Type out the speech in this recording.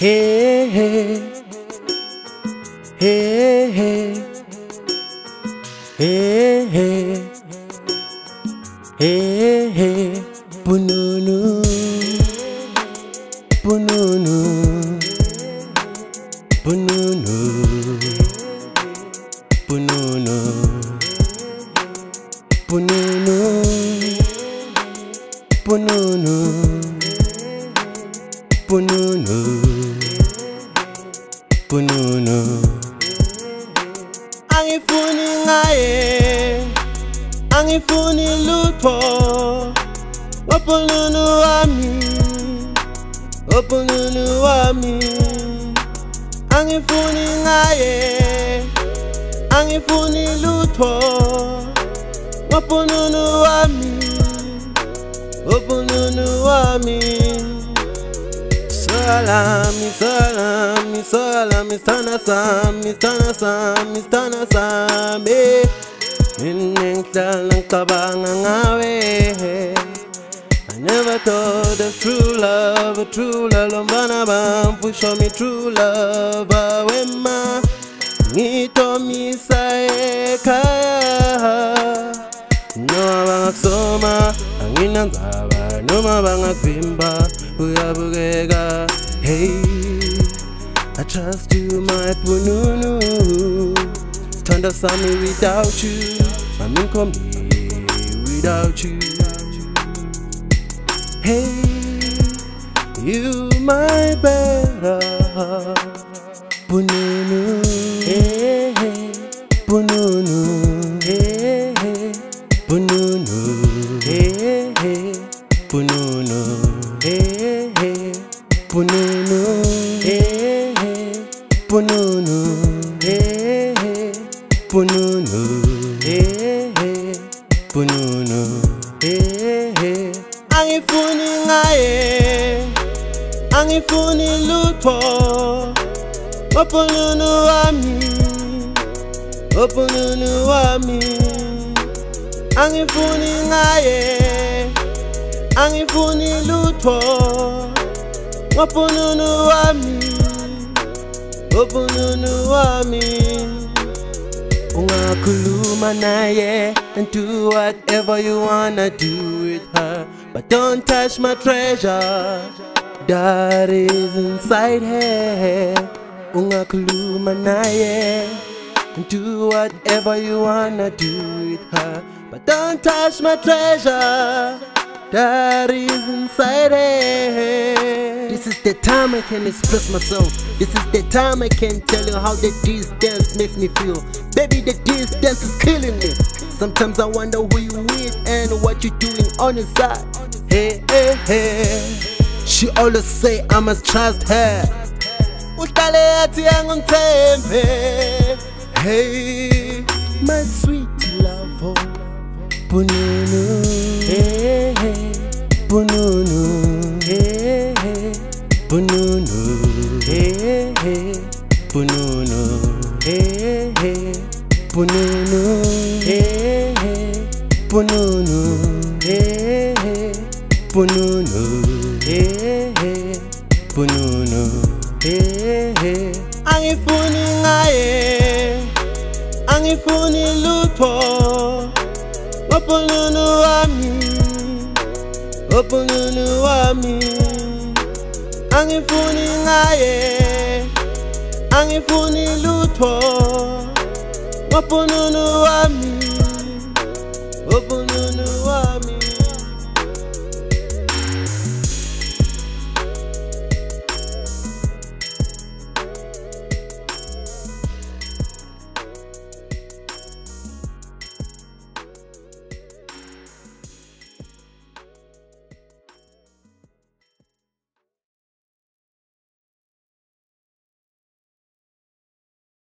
Hey hey hey hey hey hey hey hey పునూను పునూను. Pununu Pununu Pununu Pununu Pununu Pununu Angifuni ngaye. Angifuni lutho. Wapulunu wami. Wapulunu wami. Angifuni ngaye, angifuni lutho, opununu wami, opununu wami. Salami, salami, salami, sana sami, sana sami, sana sami Minengihlala ngicabanga ngawe I never thought of true love, true love Lombana bamfu, show me true love. Awema, ngitomisa ekhaya noma bangakusoma anginandzaba noma bangakuvimba uyabukeka. Hey I trust you my pununu. Sithanda sami without you Mami ngikhombi without you Hey, you my better Pununu Hey, hey Pununu Hey, hey Pununu Hey, hey. Pununu Hey, hey. Pununu Hey, hey. Pununu Hey, hey. Pununu Hey, hey Pununu Angifuni ngaye Angifuni lutho. Opununu wami Opununu wami. Angifuni ngaye Angifuni lutho. Opununu wami Opununu wami Ungakhuluma naye and do whatever you wanna do with her. But don't touch my treasure. That is inside her. Ungakhuluma naye and do whatever you wanna do with her. But don't touch my treasure. That is inside her. This is the time I can express myself. This is the time I can tell you how the distance makes me feel Baby the distance is killing me. Sometimes I wonder who you with and what you doing on the side. Hey hey hey. She always say I must trust her. Uhlale yathi angimthembe hey my sweet love pununu hey, hey. pununu hey, hey. pununu hey, hey. pununu Bununu Bununu Bununu Bununu Angifuni ngaye Angifuni lutho Ngobununu wami Ngobununu wami Angifuni ngaye angifuni lutho opununu wami